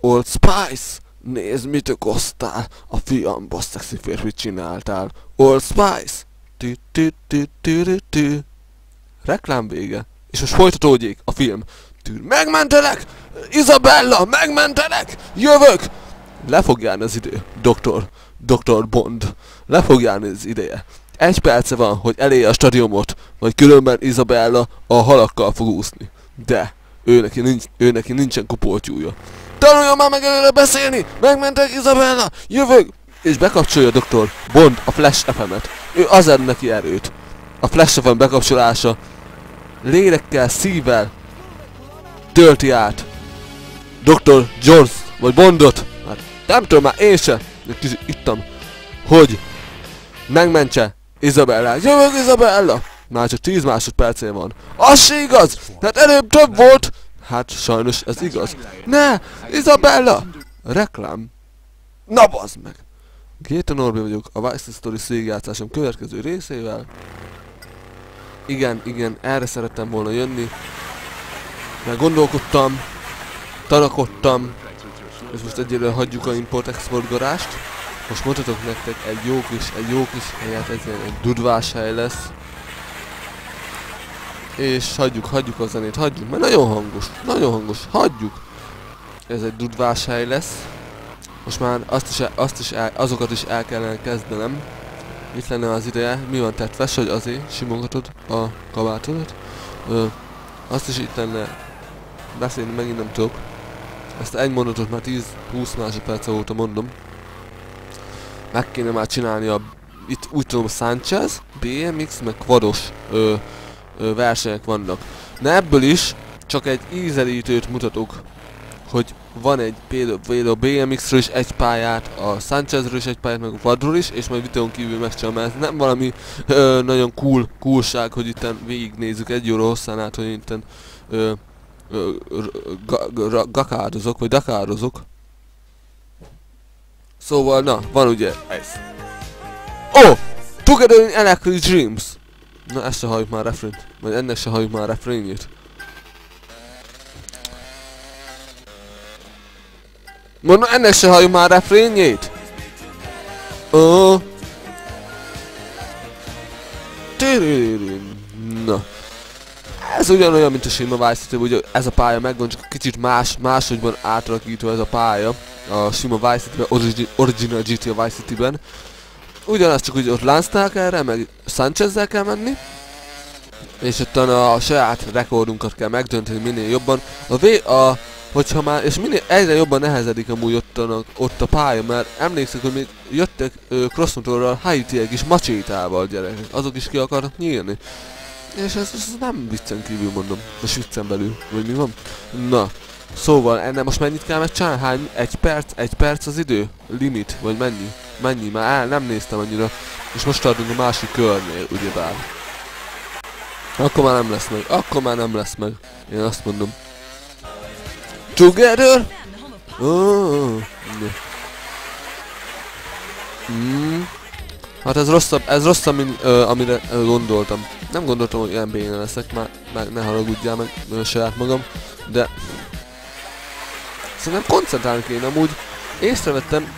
Old Spice! Nézd, mit okoztál! A fiamba szexi férfit csináltál! Old Spice! Tü tü tü tü tü tü. Reklám vége. És most folytatódjék a film. Tű, megmentelek! Isabella, megmentelek! Jövök! Le fog járni az idő. Doktor. Doktor Bond. Le fog járni az ideje. Egy perce van, hogy elérje a stadionot, vagy különben Isabella a halakkal fog úszni. De, ő neki, nincs, ő neki nincsen kupoltyúja. Tanuljon már meg előre beszélni! Megmentek Isabella! Jövök! És bekapcsolja Dr. Bond a Flash FM-et. Ő az ad neki erőt. A Flash FM bekapcsolása lélekkel, szívvel tölti át Dr. Jones, vagy Bondot, hát nem tudom már én se, egy kicsit ittam, hogy megmentse Isabella. Jövök Isabella! Már csak 10 másodpercén van. Az se igaz! Hát előbb több volt! Hát sajnos ez igaz. Ne! Isabella! Reklám. Na bazd meg! Géta Norbi vagyok, a Vice Story végigjátszásom következő részével. Igen, igen, erre szerettem volna jönni. Mert gondolkodtam, tanakodtam, és most egyelőre hagyjuk a import-export garást. Most mutatok nektek egy jó kis, egy jó kis helyet, ez egy dudvás hely lesz. És hagyjuk, hagyjuk a zenét, hagyjuk, mert nagyon hangos, nagyon hangos, hagyjuk. Ez egy dudvás hely lesz. Most már azt is, azt is el, azokat is el kellene kezdenem. Itt lenne az ideje, mi van tetves, hogy azért simogatod a kabátodat. Ö, azt is itt lenne beszélni megint nem tudok. Ezt egy mondatot már 10-20 másodperc óta mondom. Meg kéne már csinálni a... Itt úgy tudom Sanchez, BMX, meg quados ö, ö, versenyek vannak. Na ebből is csak egy ízelítőt mutatok, hogy van egy például, BMX-ről is egy pályát, a Sanchezről is egy pályát, meg a Vadról is, és majd videón kívül megcsinálom, ez nem valami ö, nagyon cool, coolság, hogy itten végignézzük egy óra hosszán át, hogy itten ö, ö, ga, gakározok, vagy dakározok. Szóval, na, van ugye ez. Oh! Together in Electric Dreams! Na, ezt se halljuk már refrént. Vagy ennek se halljuk már refrénjét. Mondom, ennek se halljuk már refrénjét. Ó. Na. Ez ugyanolyan, mint a sima Vice City, ugye ez a pálya megvan, csak kicsit más, máshogyban átalakítva ez a pálya. A sima Vice City-ben, origi Original GTA Vice City-ben. Ugyanaz, csak úgy ott lance erre, meg Sanchezzel kell menni. És ott a saját rekordunkat kell megdönteni minél jobban. A, v a hogyha már, és minél egyre jobban nehezedik amúgy ott a, ott a pálya, mert emlékszek, hogy még jöttek cross controlral Haiti-ek is macsétával gyerekek, azok is ki akarnak nyílni. És ez, ez nem viccen kívül mondom, most viccen belül, vagy mi van? Na, szóval ennek most mennyit kell megcsinálni? Hány? Egy perc? Egy perc az idő? Limit? Vagy mennyi? Mennyi? Már el, nem néztem annyira. És most tartunk a másik körnél, ugyebár. Akkor már nem lesz meg. Akkor már nem lesz meg. Én azt mondom. Together? Oh, mm. Hát ez rosszabb, ez rosszabb, mint ö, amire ö, gondoltam. Nem gondoltam, hogy ilyen béne leszek, már, már ne haragudjál meg ö, saját magam, de... Szerintem koncentrálni kéne, amúgy észrevettem,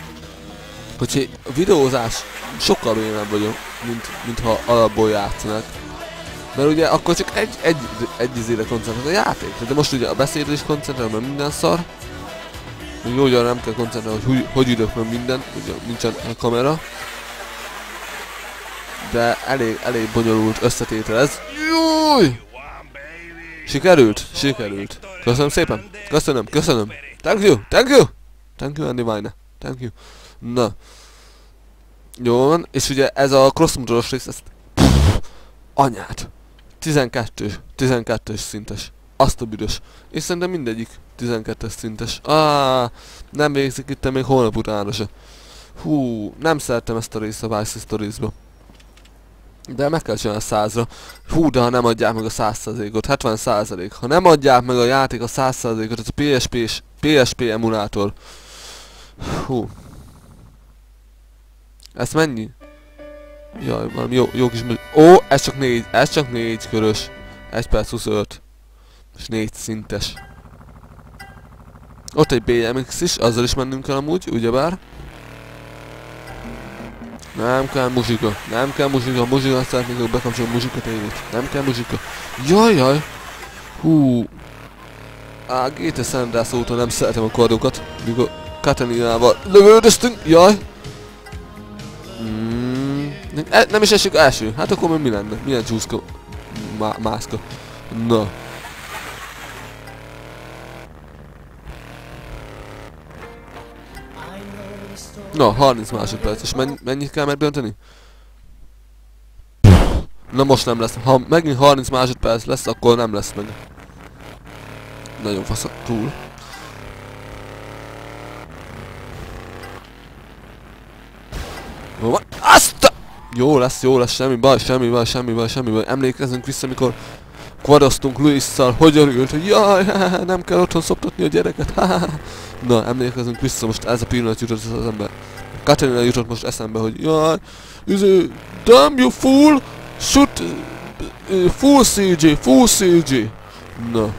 hogy videózás sokkal bénebb vagyok, mint, mint ha alapból játszanak. Mert ugye akkor csak egy, egy, egy izére koncentrál a játék. De most ugye a beszédre koncentrál, mert minden szar. Még jó, nem kell koncentrálni, hogy hogy, hogy ülök, mert minden, ugye nincsen a kamera. De elég, elég bonyolult összetétel ez. Júj! Sikerült? Sikerült. Köszönöm szépen. Köszönöm, köszönöm. Thank you, thank you. Thank you, Andy Vine. Thank you. Na. Jó van, és ugye ez a cross rész, ezt... Pff, anyát. 12, 12-es szintes. Azt a büdös. És szerintem mindegyik 12-es szintes. Ah, nem végzik itt még holnap utána se. Hú, nem szerettem ezt a részt a Vice stories -ba. De meg kell csinálni a százra. Hú, de ha nem adják meg a 100%-ot, 70%. Ha nem adják meg a játék a 100%-ot, ez a PSP, PSP emulátor. Hú. Ez mennyi? Jaj, valami jó, jó kis... Ó, ez csak négy, ez csak négy körös. 1 perc 25. És négy szintes. Ott egy BMX is, azzal is mennünk kell amúgy, ugyebár. Nem kell muzsika, nem kell muzsika, muzsika, azt szeretnék, hogy bekapcsolom muzsika tévét. Nem kell muzsika. Jaj, jaj. Hú. Á, GT Sanders óta nem szeretem a kardokat, mikor Katalinával lövődöztünk, jaj. E, nem is esik első, hát akkor mi lenne? Milyen csúszka? Má mászka. Na. Na, 30 másodperc, és mennyi, mennyit kell megdönteni? Na most nem lesz. Ha megint 30 másodperc lesz, akkor nem lesz meg. Nagyon fasz túl. Azt. Jó lesz, jó lesz, semmi baj, semmi baj, semmi baj, semmi baj. Emlékezzünk vissza, mikor kvadoztunk Luis-szal, hogy örült, hogy jaj, nem kell otthon szoptatni a gyereket, Na, emlékezzünk vissza, most ez a pillanat jutott az ember. Katarina jutott most eszembe, hogy jaj, izé, damn you fool, shoot, full CG, full CG. Na.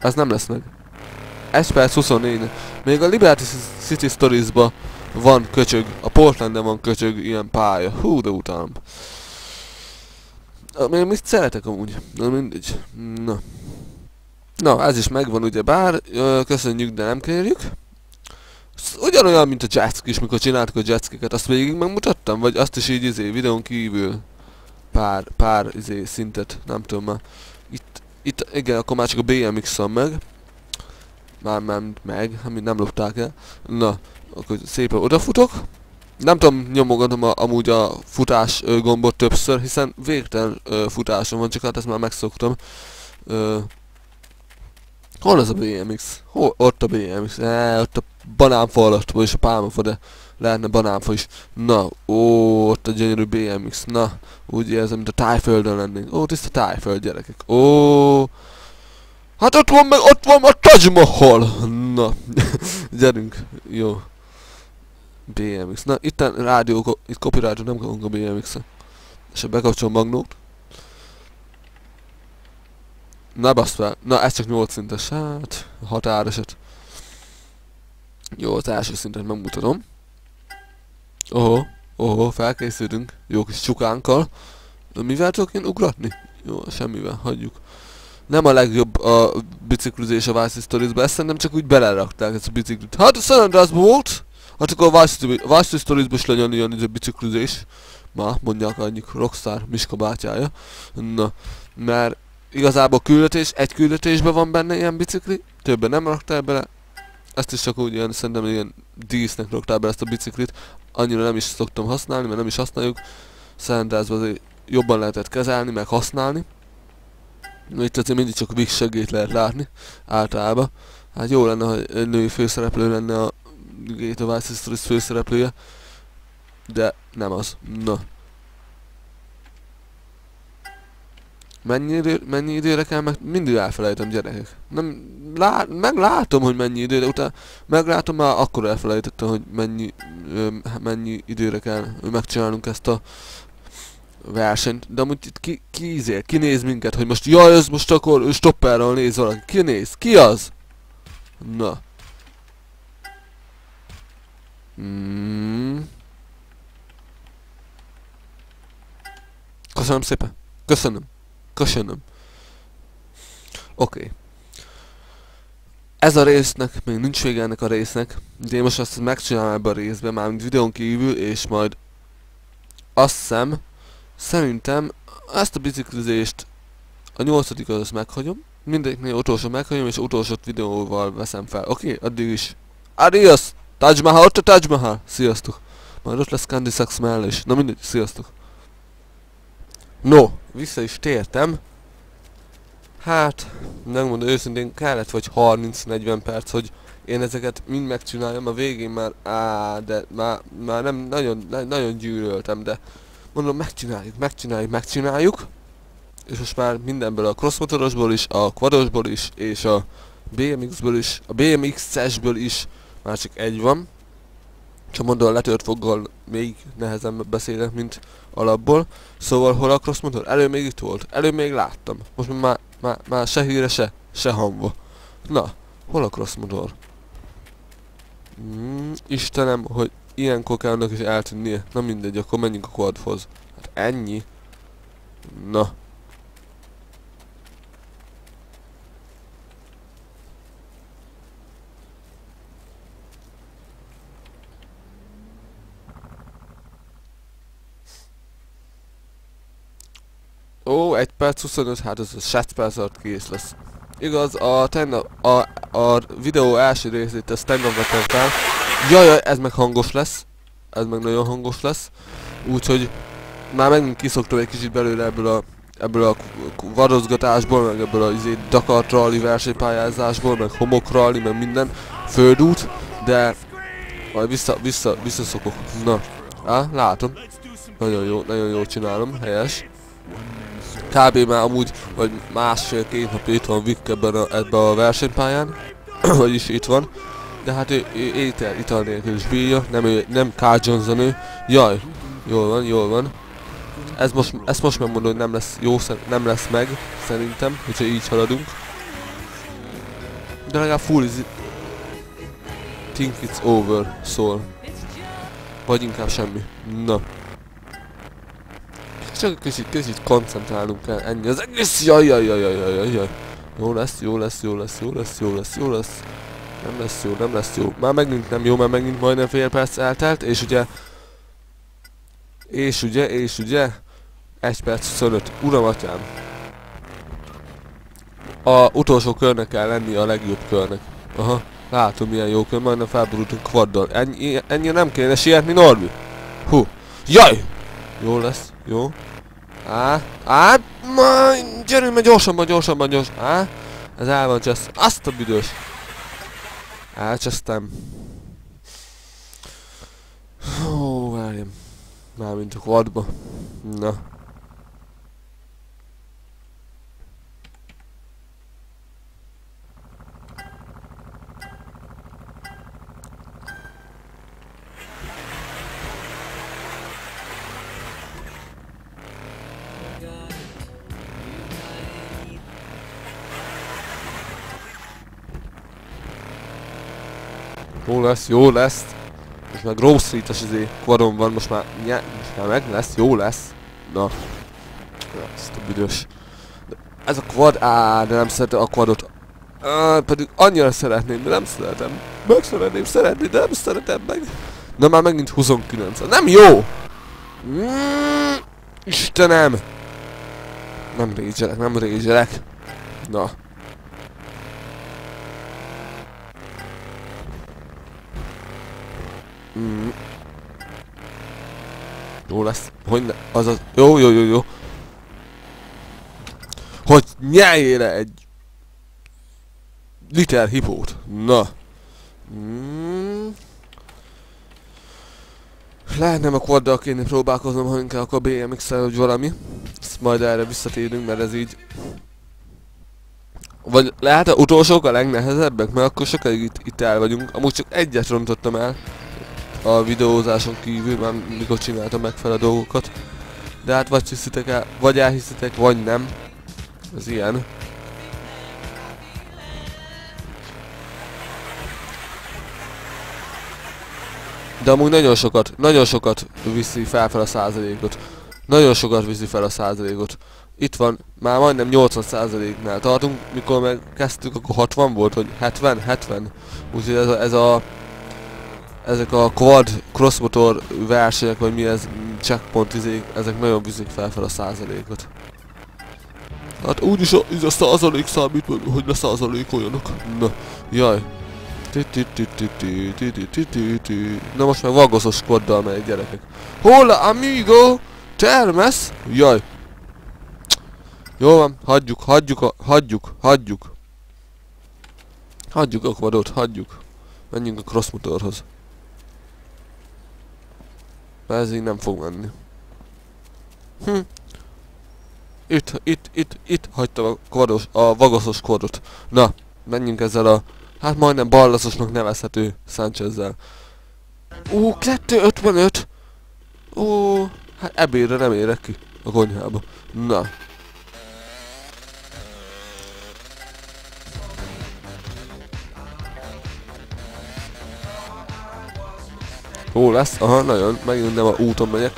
Ez nem lesz meg. 1 perc 24 Még a Liberty City Stories-ba van köcsög, a Portlanden van köcsög ilyen pálya. Hú, de utálom. Még mit szeretek amúgy? Na mindegy. Na. Na, ez is megvan ugye bár, köszönjük, de nem kérjük. Ugyanolyan, mint a jetski is, mikor csináltuk a jetskiket, azt végig megmutattam, vagy azt is így izé, videón kívül pár, pár izé szintet, nem tudom már. Itt, itt, igen, akkor már csak a bmx van meg. Már ment meg, amit nem lopták el. Na, akkor szépen odafutok. Nem tudom, nyomogatom a, amúgy a futás ö, gombot többször, hiszen végtelen ö, futásom van, csak hát ezt már megszoktam. Ö, hol az a BMX? Hol? Ott a BMX. E, ott a banánfa alatt, vagyis a pálmafa, de lehetne banánfa is. Na, ó, ott a gyönyörű BMX. Na, úgy érzem, mint a tájföldön lennénk. Ó, tiszta tájföld, gyerekek. Ó, hát ott van meg, ott van a Taj Mahal. Na, gyerünk. Jó. BMX. Na, itt a rádió, itt copyrightot nem kapunk a BMX-en. És bekapcsolom magnót. Na basz fel. Na, ez csak 8 szintes. Hát, határeset. Jó, az első szintet megmutatom. Oho, oho, felkészülünk. Jó kis csukánkkal. Mivel tudok én ugratni? Jó, semmivel, hagyjuk. Nem a legjobb a biciklizés a Vice Stories-be, ezt szerintem csak úgy belerakták ezt a biciklit. Hát a San Andreas volt! Hát akkor a Vice Stories-ba is legyen ilyen izé biciklizés. Ma, mondják annyi Rockstar, Miska bátyája. Na, mert igazából küldetés, egy küldetésben van benne ilyen bicikli, többen nem raktál bele. Ezt is csak úgy ilyen, szerintem ilyen dísznek raktál bele ezt a biciklit. Annyira nem is szoktam használni, mert nem is használjuk. Szentázban azért jobban lehetett kezelni, meg használni. Itt azért mindig csak Vix segít lehet látni, általában. Hát jó lenne, ha egy női főszereplő lenne a Gate of Ice főszereplője. De nem az. Na. Mennyi, idő, mennyi időre kell, meg mindig elfelejtem gyerekek. Nem, lá, meglátom, hogy mennyi idő, de utána meglátom már akkor elfelejtettem, hogy mennyi, ö, mennyi időre kell megcsinálnunk ezt a versenyt. De amúgy itt ki, ki izél, ki néz minket, hogy most jaj, ez most akkor stopperral néz valaki. Ki néz? Ki az? Na. Mm. Köszönöm szépen. Köszönöm. Köszönöm. Oké. Okay. Ez a résznek, még nincs vége ennek a résznek, de én most azt megcsinálom ebben a részben, már videón kívül, és majd azt hiszem, szerintem ezt a biciklizést a nyolcadikat azt meghagyom, mindegyiknél utolsó meghagyom, és utolsó videóval veszem fel. Oké? Okay? Addig is. Adios! Taj Mahal, ott a Taj Mahal. Sziasztok. Majd ott lesz Candy Sax mellé is. Na mindegy, sziasztok. No, vissza is tértem. Hát, megmondom őszintén, kellett vagy 30-40 perc, hogy én ezeket mind megcsináljam, a végén már, á, de már, már nem, nagyon, nagyon gyűröltem, de mondom, megcsináljuk, megcsináljuk, megcsináljuk, és most már mindenből a crossmotorosból is, a quadosból is, és a BMX-ből is, a BMX-esből is már csak egy van. Csak mondom, a letört foggal még nehezebb beszélek, mint alapból. Szóval hol a cross motor? Elő még itt volt. Elő még láttam. Most már, már, már se híre, se, se hangva. Na, hol a cross motor? Mm, Istenem, hogy ilyenkor kell annak is eltűnnie. Na mindegy, akkor menjünk a quadhoz. Hát ennyi. Na. Ó, 1 perc 25, hát ez a 6 perc alatt kész lesz. Igaz, a, tegnap, a, a videó első részét ezt tegnap vettem fel. Jaj, ez meg hangos lesz. Ez meg nagyon hangos lesz. Úgyhogy már megint kiszoktam egy kicsit belőle ebből a ebből a vadozgatásból, meg ebből a izé, Dakar Rally versenypályázásból, meg homok rally, meg minden földút, de majd vissza, vissza, visszaszokok. Na, á, látom. Nagyon jó, nagyon jól csinálom, helyes. Kb. már amúgy, vagy másfél-két nap itt van Vic ebben a, ebben a versenypályán, vagyis itt van. De hát ő, ő étel, ital nélkül is bírja, nem, ő, nem Carl Johnson ő. Jaj, jól van, jól van. Ez most, ezt most megmondom, hogy nem lesz jó, nem lesz meg, szerintem, hogyha így haladunk. De legalább full is think it's over szól. Vagy inkább semmi. Na. Csak kicsit, kicsit koncentrálunk el, ennyi az egész, jaj, jaj, jaj, jaj, jaj, jaj. Jó lesz, jó lesz, jó lesz, jó lesz, jó lesz, jó lesz. Nem lesz jó, nem lesz jó. Már megint nem jó, mert megint majdnem fél perc eltelt, és ugye... És ugye, és ugye... 1 perc 25. Uram atyám. A utolsó körnek kell lenni a legjobb körnek. Aha. Látom milyen jó kör, majdnem felborultunk quaddal. Ennyi, ennyi nem kéne sietni, Norbi? Hú. Jaj! Jó lesz, jó. Á, á, ma, gyerünk gyorsabban, gyorsabban, gyorsabban. Á, ez el van csesz. Azt a büdös. Elcsesztem. Ó, várjam. Mármint a quadba. Na. Jó lesz, jó lesz. Most már Grove Street-es izé quadon van, most már, nye, most már meg lesz, jó lesz. Na. Ezt a büdös. De ez a quad, á, de nem szeretem a quadot. Á, pedig annyira szeretném, de nem szeretem. Meg szeretném szeretni, de nem szeretem meg. Na már megint 29. Nem jó! Mm, Istenem! Nem régyelek, nem régyelek. Na. Mm. Jó lesz. Hogy ne, az az... Jó, jó, jó, jó. Hogy nyeljél egy... Liter hipót. Na. Mm. Lehet nem a quaddal kéne próbálkoznom, ha inkább a BMX-el, vagy valami. Ezt majd erre visszatérünk, mert ez így... Vagy lehet a utolsók a legnehezebbek, mert akkor sokáig itt, itt el vagyunk. Amúgy csak egyet rontottam el a videózáson kívül, már mikor csináltam megfelelő dolgokat. De hát vagy hiszitek el, vagy elhiszitek, vagy nem. Ez ilyen. De amúgy nagyon sokat, nagyon sokat viszi fel, fel a százalékot. Nagyon sokat viszi fel a százalékot. Itt van, már majdnem 80 százaléknál tartunk, mikor meg kezdtük, akkor 60 volt, hogy 70, 70. Úgyhogy ez a, ez a ezek a quad crossmotor versenyek, vagy mi ez, checkpoint izék, ezek nagyon viszik fel, fel a százalékot. Hát úgyis a, így a százalék számít, hogy ne százalékoljanak. Na, jaj. Na most már vagaszos quaddal megy gyerekek. Hola amigo! Termesz! Jaj. Jó van, hagyjuk, hagyjuk, hagyjuk, hagyjuk. Hagyjuk a quadot, hagyjuk. Menjünk a crossmotorhoz. Mert ez így nem fog menni. Hm. Itt, itt, itt, itt hagytam a kvados, a vagaszos kvadot. Na, menjünk ezzel a, hát majdnem ballaszosnak nevezhető Sánchezzel. Ó, 255! Ó, hát ebédre nem érek ki a konyhába. Na. Ó lesz, aha, nagyon, megint nem a úton megyek.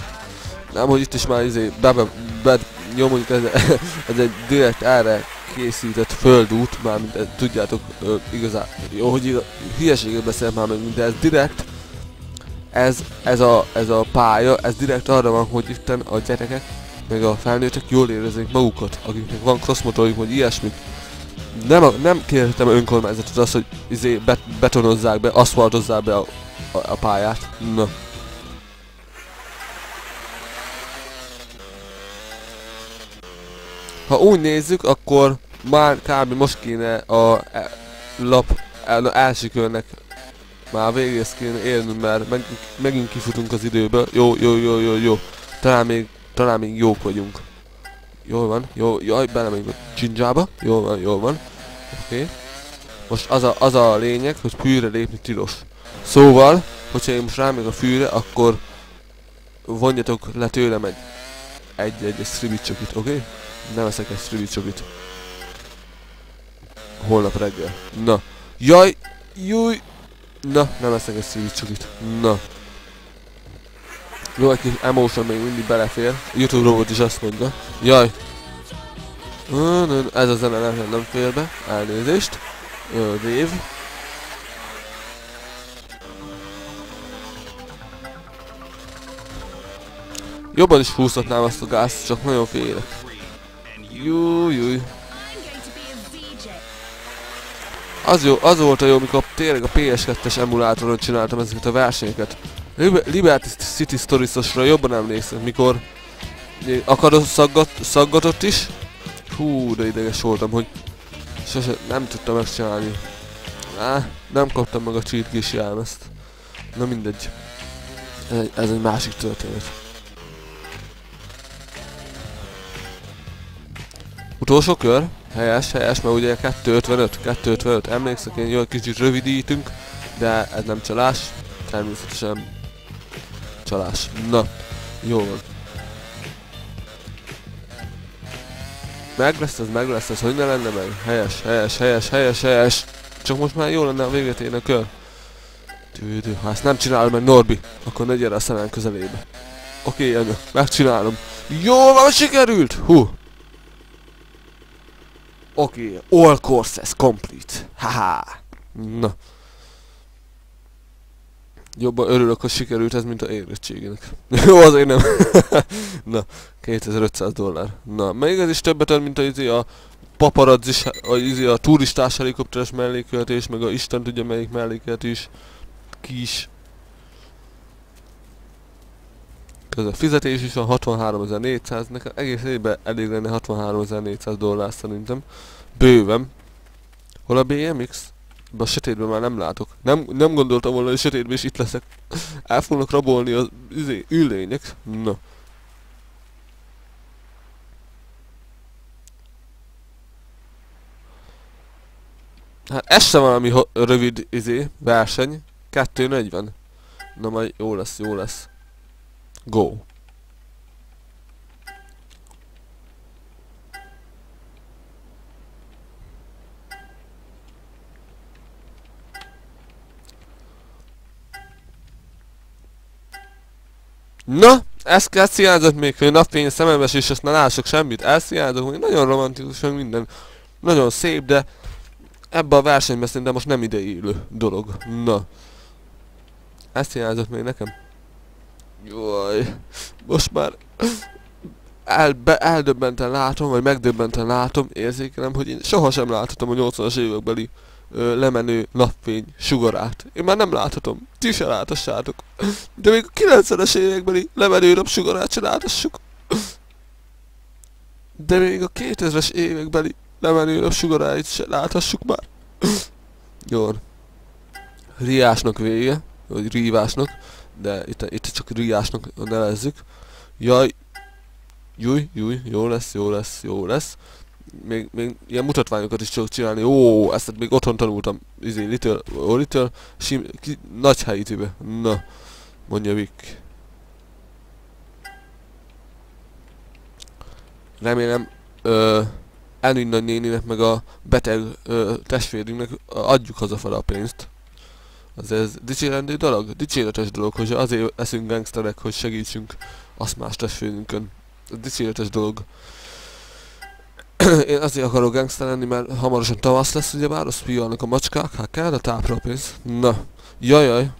Nem, hogy itt is már izé, be, be, be nyomjuk, ez, ez egy direkt erre készített földút, már mint tudjátok, ö, igazán, jó, hogy igaz, hülyeséget beszélek már meg, mint ez direkt, ez, ez, a, ez a pálya, ez direkt arra van, hogy itten a gyerekek, meg a felnőttek jól érezzék magukat, akiknek van crossmotorjuk, vagy ilyesmi. Nem, nem kérhetem önkormányzatot azt, hogy izé bet, betonozzák be, aszfaltozzák be a, a, pályát. Na. Ha úgy nézzük, akkor már kb. most kéne a e, lap el, első körnek már végész kéne érnünk, mert meg, megint kifutunk az időből. Jó, jó, jó, jó, jó. Talán még, talán még jók vagyunk. Jól van, jó, jaj, belemegyünk a csindzsába. Jól van, jól van. Oké. Okay. Most az a, az a lényeg, hogy fűre lépni tilos. Szóval, hogyha én most rámegyek a fűre, akkor vonjatok le tőlem egy egy-egy oké? Okay? Nem eszek egy strivicsokit. Holnap reggel. Na. Jaj! Júj! Na, nem eszek egy strivicsokit. Na. Jó, egy kis emotion még mindig belefér. Youtube robot is azt mondja. Jaj! Ez a zene nem, nem fér be. Elnézést. Dave. Jobban is húzhatnám azt a gázt, csak nagyon félek. Júj. Az, jó, az volt a jó, amikor tényleg a PS2-es emulátoron csináltam ezeket a versenyeket. Liberty City Stories-osra jobban emlékszem, mikor akadott szaggat, szaggatott is. Hú, de ideges voltam, hogy sose nem tudtam megcsinálni. Á, nem kaptam meg a cheat jelmezt. Na mindegy. Ez egy, ez egy másik történet. Utolsó kör? Helyes, helyes, mert ugye 255, 255, emlékszek én jól kicsit rövidítünk, de ez nem csalás, természetesen csalás. Na, jó van. Meg lesz ez, meg lesz ez, hogy ne lenne meg? Helyes, helyes, helyes, helyes, helyes. Csak most már jó lenne a véget én a kör. Tűdő, ha ezt nem csinálom meg Norbi, akkor ne gyere a szemem közelébe. Oké, okay, megcsinálom. Jó van, sikerült! Hú, Oké, okay, all courses complete. Haha. Na. Jobban örülök, hogy sikerült ez, mint a érettségének. Jó, azért nem. Na, 2500 dollár. Na, még ez is többet ad, mint a, izé a paparazzis, a, izé a turistás helikopteres melléköltés, meg a Isten tudja melyik melléket is. Kis. A fizetés is a 63.400, nekem egész évben elég lenne 63.400 dollár szerintem. Bőven. Hol a BMX? Ebben a sötétben már nem látok. Nem, nem gondoltam volna, hogy sötétben is itt leszek. El fognak rabolni az izé, ülények. Na. Hát ez sem valami rövid izé, verseny. 2.40. Na majd jó lesz, jó lesz. Go. Na, ezt kell hiányzott még, hogy napfény szemembe és ezt ne lássuk semmit. Ez hiányzott, hogy nagyon romantikus, hogy minden nagyon szép, de ebbe a versenyben szerintem most nem ide élő dolog. Na. Ezt hiányzott még nekem. Jaj, most már elbe, eldöbbenten látom, vagy megdöbbenten látom, érzékelem, hogy én sohasem láthatom a 80-as évekbeli ö, lemenő napfény sugarát. Én már nem láthatom. Ti se láthassátok. De még a 90-es évekbeli lemenő napsugarát se láthassuk. De még a 2000-es évekbeli lemenő napsugaráit se láthassuk már. Jó. Riásnak vége, vagy rívásnak de itt, itt csak riásnak nevezzük. Jaj, júj, júj, jó lesz, jó lesz, jó lesz. még, még ilyen mutatványokat is tudok csinálni. Ó, ezt még otthon tanultam. Izé, Little, oh, Little, sim, ki, nagy helyítőbe. Na, mondja Vic. Remélem, ö, Elvin nagynéninek meg a beteg ö, testvérünknek adjuk hazafele a pénzt. Az ez dicsérendő dolog? Dicséretes dolog, hogy azért eszünk gangsterek, hogy segítsünk azt más testvérünkön. Ez dicséretes dolog. Én azért akarok gangster lenni, mert hamarosan tavasz lesz, ugye bár, azt a macskák, hát kell a tápra pénz. Na, jajaj.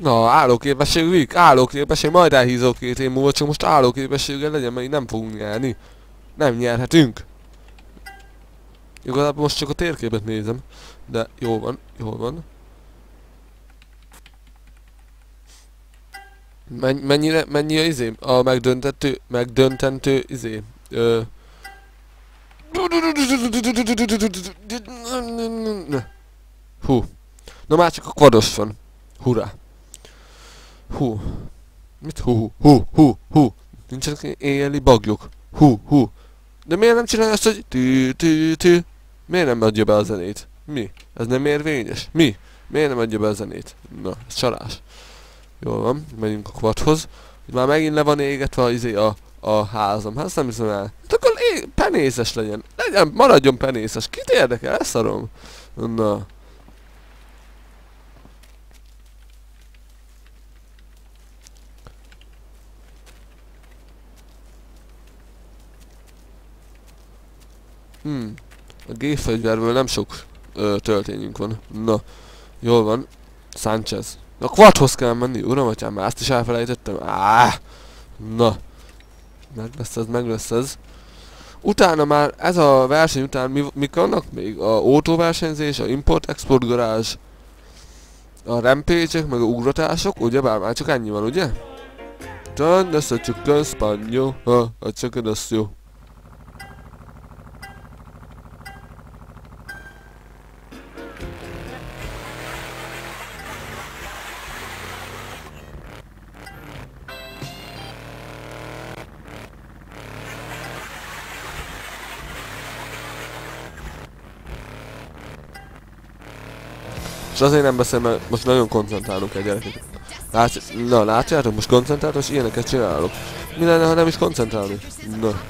Na, állóképesség, Vik, állóképesség, majd elhízok két év múlva, csak most állóképességgel legyen, mert így nem fogunk nyerni. Nem nyerhetünk. Igazából most csak a térképet nézem, de jó van, jó van. Men mennyire, mennyi a izé? A megdöntető, megdöntentő izé? Ö... Hú. Na már csak a kvados van. Hurrá. Hú. Mit hú, hú, hú, hú. Nincsenek éjjeli bagyok. Hú, hú. De miért nem csinálja azt, hogy tű, tű, tű? Miért nem adja be a zenét? Mi? Ez nem érvényes? Mi? Miért nem adja be a zenét? Na, ez csalás. Jól van, megyünk a kvarthoz. Már megint le van égetve az izé a, a házam. Hát ezt nem hiszem el. Hát akkor é, penészes legyen. Legyen, maradjon penészes. Kit érdekel? Ezt szarom. Na. Hmm. A gépfegyverből nem sok ö, töltényünk van. Na, jól van. Sánchez. A quadhoz kell menni, uram, atyám, már ezt is elfelejtettem. Áh! Na. Meg lesz ez, meg lesz ez. Utána már, ez a verseny után mi, mik vannak még? A autóversenyzés, a import-export garázs, a rampage meg a ugratások, ugye? Bár már csak ennyi van, ugye? Dön, de csak spagno, ha, csak ez jó. És azért nem beszél, mert most nagyon koncentrálunk egy gyerekek. Lát, na, látjátok, most koncentrálok, és ilyeneket csinálok. Mi lenne, ha nem is koncentrálni? Na.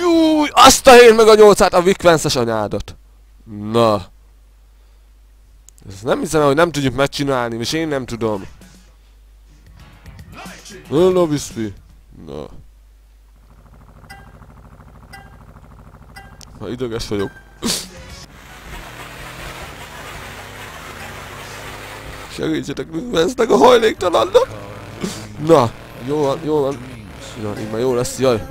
Júj, azt a hén meg a nyolcát, a Vikvences anyádat. Na. Ezt nem hiszem, hogy nem tudjuk megcsinálni, és én nem tudom. Na, na, viszpi. Na. Ha ideges vagyok. Segítsetek, vesznek a hajléktalannak! Na, jó van, jó van. Na, így már jó lesz, jaj.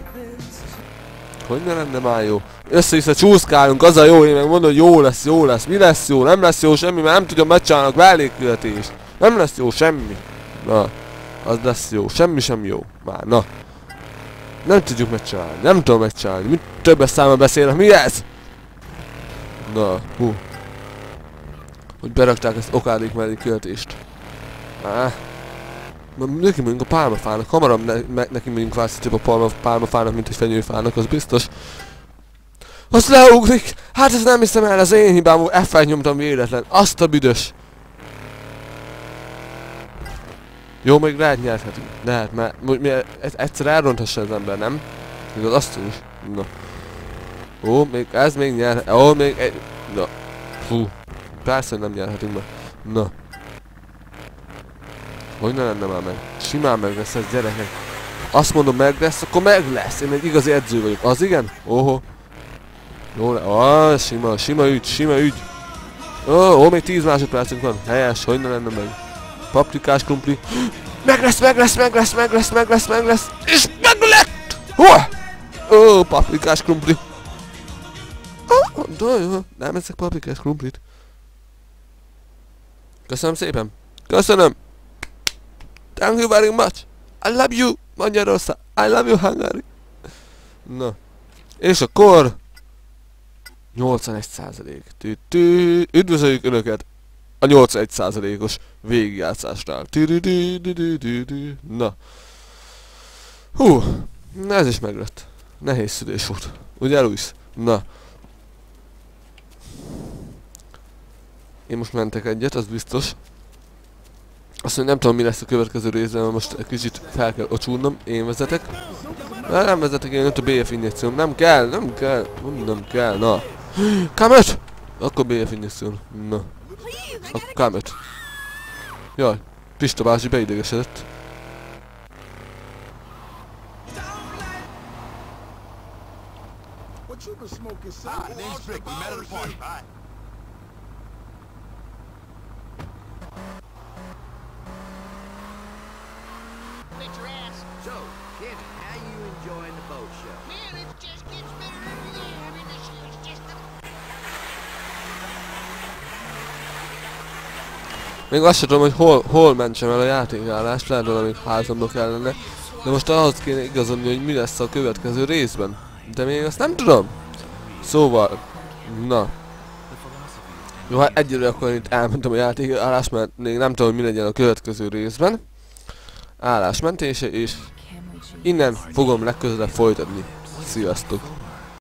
Hogy ne lenne már jó? Össze-vissza csúszkálunk, az a jó, én meg mondom, hogy jó lesz, jó lesz. Mi lesz jó? Nem lesz jó semmi, mert nem tudom megcsinálnak mellékületést. Nem lesz jó semmi. Na, az lesz jó. Semmi sem jó. Már, na. Nem tudjuk megcsinálni, nem tudom megcsinálni. Mit többes száma beszélnek, mi ez? Na, hú. Hogy berakták ezt okádék mellé költést. Á. Neki mondjuk a pálmafának, hamarabb ne, me, neki mondjuk vársz több a palma, pálmafának, mint egy fenyőfának, az biztos. Az leugrik! Hát ez nem hiszem el, az én hibám, F1 nyomtam véletlen. Azt a büdös! Jó, még lehet nyerhetünk. Lehet, mert mi, egyszer elronthassa az ember, nem? Igaz, azt is. Na. Ó, még ez még nyer... Ó, még egy... Na. Fú. Persze, nem nyerhetünk be. Na. Hogy ne lenne már meg? Simán meg lesz ez gyerekek. Azt mondom meg lesz, akkor meg lesz. Én egy igazi edző vagyok. Az igen? Oho. Jó le. Ah, sima, sima ügy, sima ügy. Ó, oh, még 10 másodpercünk van. Helyes, hogy ne lenne meg. Paprikás krumpli. Meg lesz, meg lesz, meg lesz, meg lesz, meg lesz, meg lesz. És meg lett! Ó, oh, paprikás krumpli. Nem ezek paprikás krumplit. Köszönöm szépen. Köszönöm. Thank you very much. I love you, Magyarország. I love you, Hungary. Na. És akkor... 81 százalék. Üdvözöljük Önöket a 81 százalékos végigjátszásnál. Na. Hú, na ez is meglett. Nehéz szülés volt. Ugye Luis? Na. Én most mentek egyet, az biztos. Azt mondja, nem tudom mi lesz a következő részben, mert most egy kicsit fel kell ocsulnom. Én vezetek. Na, nem vezetek, én a BF injekcióm. Nem kell, nem kell. Nem kell, na. Kamet! Akkor BF injekcióm. Na. Akkor Kamet. Jaj, Pista bácsi beidegesedett. What you been smoking, son? Ah, met at a party. Még azt sem tudom, hogy hol, hol mentsem el a játékállást, lehet valami házamba kellene. De most ahhoz kéne igazodni, hogy mi lesz a következő részben. De még azt nem tudom. Szóval, na. Jó, hát egyelőre akkor itt elmentem a játékállást, mert még nem tudom, hogy mi legyen a következő részben. Állásmentése, és innen fogom legközelebb folytatni. Sziasztok!